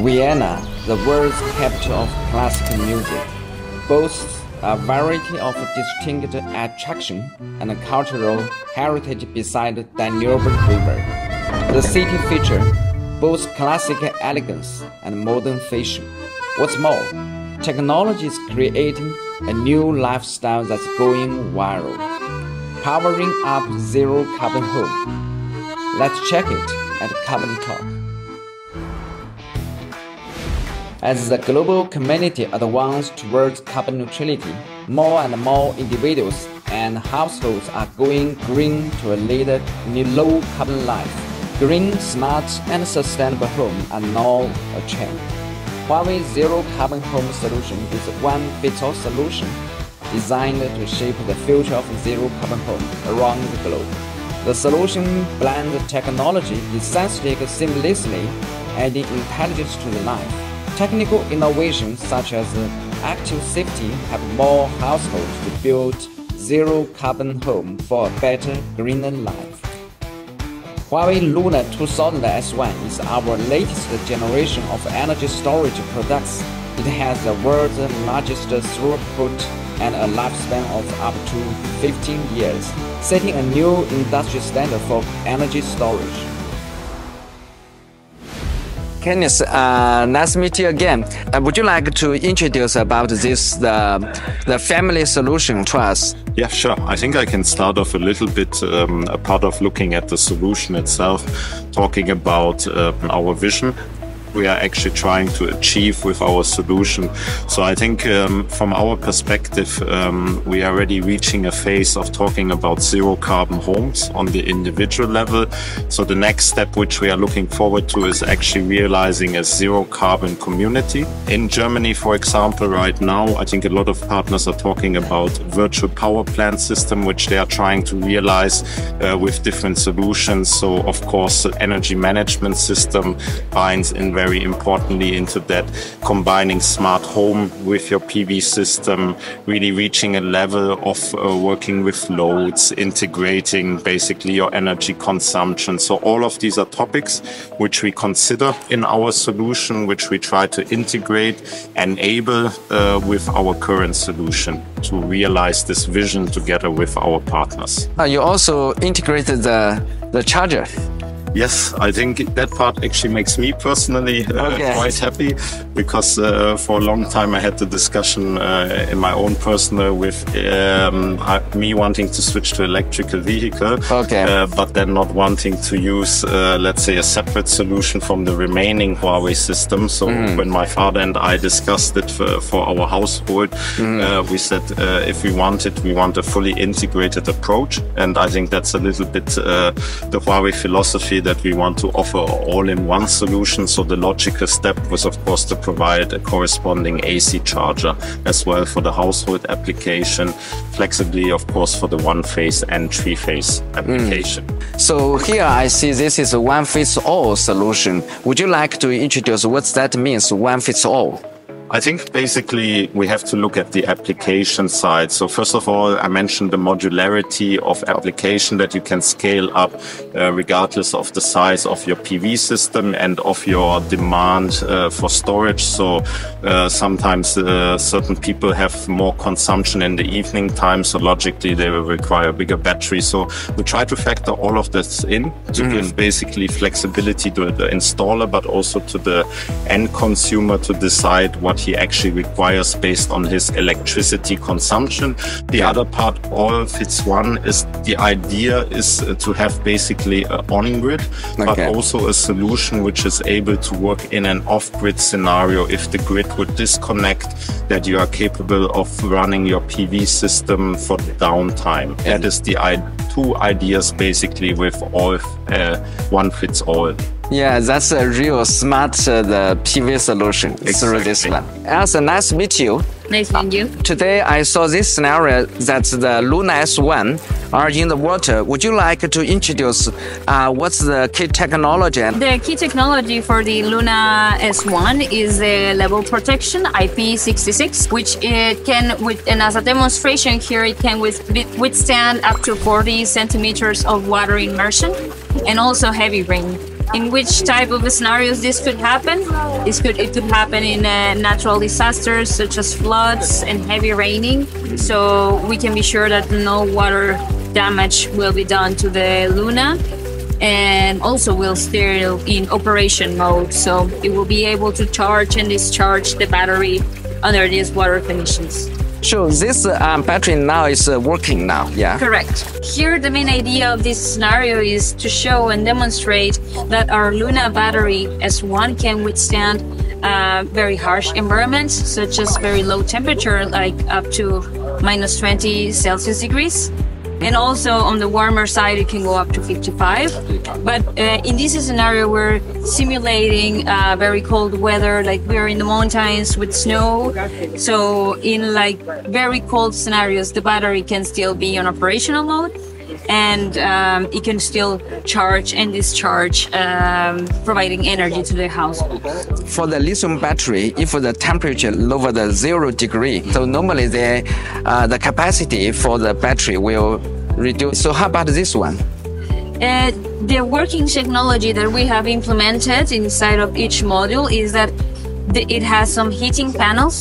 Vienna, the world's capital of classical music, boasts a variety of distinct attraction and cultural heritage beside the Danube River. The city features both classic elegance and modern fashion. What's more, technology is creating a new lifestyle that's going viral, powering up zero carbon home. Let's check it at Carbon Talk. As the global community advances towards carbon neutrality, more and more individuals and households are going green to lead a low carbon life. Green, smart, and sustainable home are now a trend. Huawei Zero Carbon Home solution is one-fits-all solution designed to shape the future of zero carbon home around the globe. The solution blends technology essentially seamlessly, adding intelligence to the life. Technical innovations such as active safety have more households to build zero carbon home for a better, greener life. Huawei Luna 2000 S1 is our latest generation of energy storage products. It has the world's largest throughput and a lifespan of up to 15 years, setting a new industry standard for energy storage. Kenneth, uh, nice to meet you again. Uh, would you like to introduce about this the the family solution to us? Yeah, sure. I think I can start off a little bit um, a part of looking at the solution itself, talking about uh, our vision we are actually trying to achieve with our solution. So I think um, from our perspective, um, we are already reaching a phase of talking about zero carbon homes on the individual level. So the next step which we are looking forward to is actually realizing a zero carbon community. In Germany, for example, right now, I think a lot of partners are talking about virtual power plant system, which they are trying to realize uh, with different solutions. So of course, energy management system binds in very importantly into that combining smart home with your PV system, really reaching a level of uh, working with loads, integrating basically your energy consumption. So all of these are topics which we consider in our solution, which we try to integrate, enable uh, with our current solution to realize this vision together with our partners. Uh, you also integrated the, the charger Yes, I think that part actually makes me personally uh, okay. quite happy because uh, for a long time I had the discussion uh, in my own personal with um, me wanting to switch to electrical vehicle, okay. Uh, but then not wanting to use, uh, let's say, a separate solution from the remaining Huawei system. So mm. when my father and I discussed it for, for our household, mm. we said if we want it, we want a fully integrated approach, and I think that's a little bit the Huawei philosophy that we want to offer all-in-one solution. So the logical step was, of course, to provide a corresponding AC charger as well for the household application, flexibly, of course, for the one-phase and three-phase application. Mm. So here I see this is a one-fits-all solution. Would you like to introduce what that means, one-fits-all? I think basically we have to look at the application side. So first of all, I mentioned the modularity of application that you can scale up uh, regardless of the size of your PV system and of your demand uh, for storage. So uh, sometimes uh, certain people have more consumption in the evening time. So logically they will require a bigger battery. So we try to factor all of this in to mm give basically flexibility to the installer, but also to the end consumer to decide what he actually requires based on his electricity consumption. The other part, all fits one, is the idea is uh, to have basically an on-grid, okay. but also a solution which is able to work in an off-grid scenario if the grid would disconnect, that you are capable of running your PV system for downtime. That is the two ideas basically with all uh, one fits all. Yeah, that's a real smart uh, the PV solution exactly. through this one. Elsa, nice to meet you. Nice to meet you. Today I saw this scenario that the Luna S1 are in the water. Would you like to introduce uh, what's the key technology? The key technology for the Luna S1 is the level protection IP66, which it can, with, and as a demonstration here, it can withstand up to 40 centimeters of water immersion and also heavy rain. In which type of scenarios this could happen. This could it could happen in uh, natural disasters such as floods and heavy raining. So we can be sure that no water damage will be done to the Luna and also will still in operation mode so it will be able to charge and discharge the battery under these water conditions. So this uh, battery now is uh, working now, yeah? Correct. Here, the main idea of this scenario is to show and demonstrate that our Luna battery S1 can withstand uh, very harsh environments, such as very low temperature, like up to minus 20 Celsius degrees and also on the warmer side it can go up to 55 but uh, in this scenario we're simulating uh, very cold weather. Like we're in the mountains with snow. So in like very cold scenarios the battery can still be on operational mode and um, it can still charge and discharge, um, providing energy to the household. For the lithium battery, if the temperature lower than zero degree, so normally the uh, the capacity for the battery will reduce. So how about this one? Uh, the working technology that we have implemented inside of each module is that it has some heating panels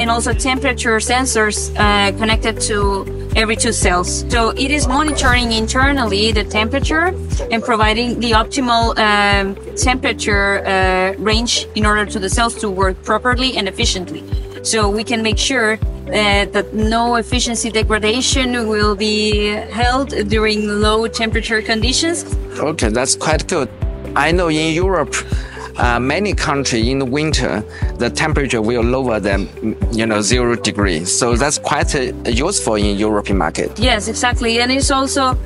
and also temperature sensors uh, connected to every two cells. So it is monitoring internally the temperature and providing the optimal um, temperature uh, range in order to the cells to work properly and efficiently. So we can make sure uh, that no efficiency degradation will be held during low temperature conditions. Okay, that's quite good. I know in Europe, uh, many countries in the winter, the temperature will lower than you know zero degrees. So that's quite uh, useful in European market. Yes, exactly, and it's also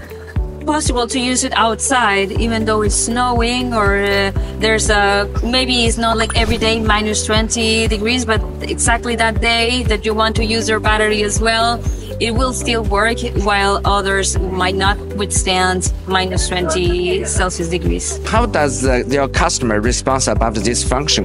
possible to use it outside even though it's snowing or uh, there's a maybe it's not like every day minus 20 degrees but exactly that day that you want to use your battery as well it will still work while others might not withstand minus 20 Celsius degrees. How does the, your customer respond about this function?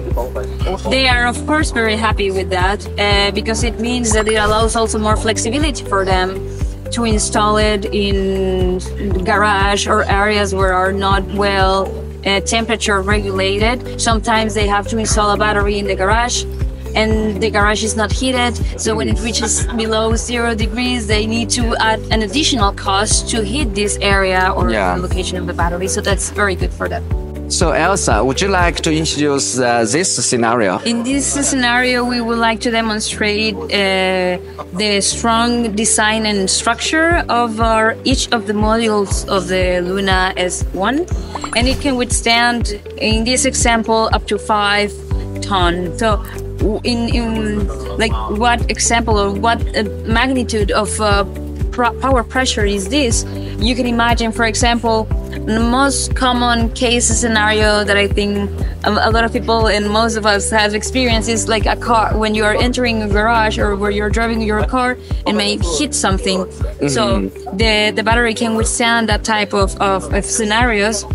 They are, of course, very happy with that uh, because it means that it allows also more flexibility for them to install it in garage or areas where are not well uh, temperature regulated. Sometimes they have to install a battery in the garage and the garage is not heated. So when it reaches below zero degrees, they need to add an additional cost to heat this area or yeah. the location of the battery. So that's very good for them. So Elsa, would you like to introduce uh, this scenario? In this scenario, we would like to demonstrate uh, the strong design and structure of our, each of the modules of the Luna S1, and it can withstand, in this example, up to five ton. So in, in like what example or what uh, magnitude of uh, power pressure is this? You can imagine, for example, the most common case scenario that I think a lot of people and most of us have experienced is like a car when you are entering a garage or where you're driving your car and may hit something. Mm-hmm. So the the battery can withstand that type of, of, of scenarios.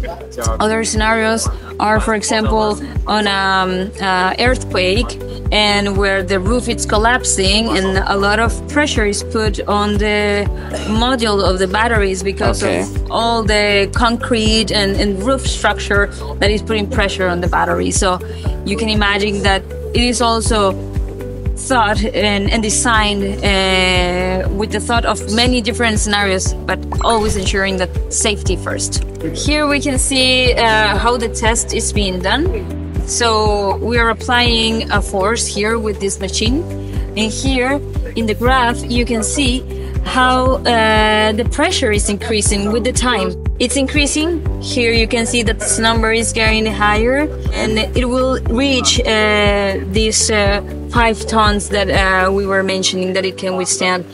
Other scenarios are, for example, on an um, uh, earthquake and where the roof is collapsing and a lot of pressure is put on the module of the batteries because okay. of all the concrete and, and roof structure that is putting pressure on the battery. So you can imagine that it is also thought and, and designed uh, with the thought of many different scenarios, but always ensuring that safety first. Here we can see uh, how the test is being done. So we are applying a force here with this machine. And here in the graph, you can see how uh, the pressure is increasing with the time. It's increasing. Here you can see that this number is getting higher and it will reach uh, these uh, five tons that uh, we were mentioning that it can withstand.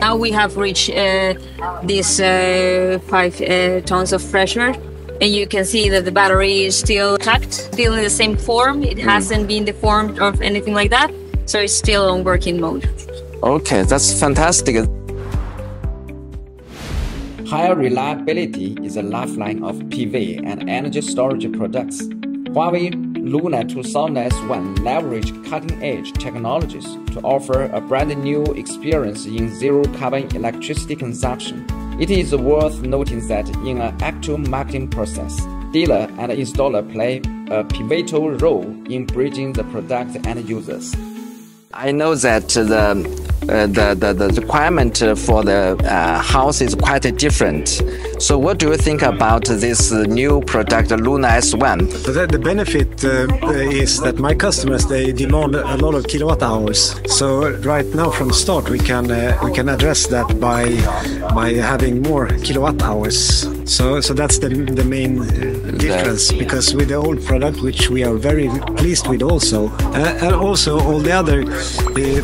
Now we have reached uh, these uh, five tons of pressure and you can see that the battery is still intact, still in the same form. It hasn't been deformed or anything like that, so it's still on working mode. Okay, that's fantastic. Higher reliability is a lifeline of PV and energy storage products. Huawei Luna 2000S1 leverage cutting-edge technologies to offer a brand new experience in zero carbon electricity consumption. It is worth noting that in an actual marketing process, dealer and installer play a pivotal role in bridging the product and users. I know that the uh, the, the, the requirement for the uh, house is quite different. So, what do you think about this new product, Luna S1? The, the benefit uh, is that my customers they demand a lot of kilowatt hours. So, right now from the start, we can uh, we can address that by by having more kilowatt hours. So, so that's the, the main uh, difference because with the old product, which we are very pleased with also, uh, and also all the other,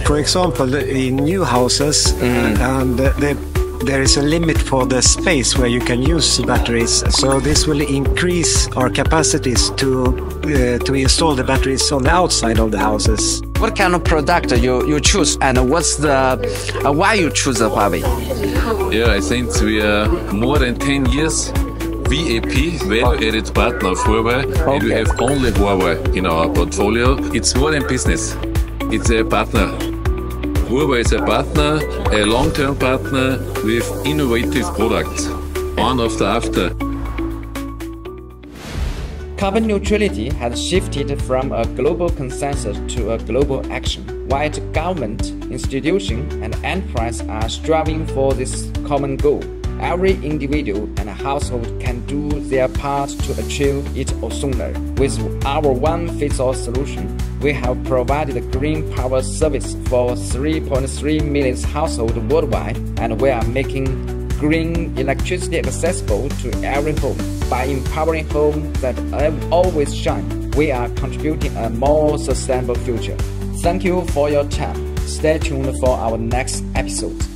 for example, in new houses, mm. and the there is a limit for the space where you can use batteries. So this will increase our capacities to uh, to install the batteries on the outside of the houses. What kind of product you, you choose and what's the uh, why you choose the Huawei? Yeah, I think we are more than 10 years VAP, value added partner of Huawei, okay. and we have only Huawei in our portfolio. It's more than business, it's a partner Huawei is a partner, a long-term partner with innovative products, one after after. Carbon neutrality has shifted from a global consensus to a global action, while government, institutions, and enterprise are striving for this common goal. Every individual and household can do their part to achieve it sooner. With our one fits all solution, we have provided green power service for 3.3 million households worldwide, and we are making green electricity accessible to every home. By empowering homes that always shine, we are contributing a more sustainable future. Thank you for your time. Stay tuned for our next episode.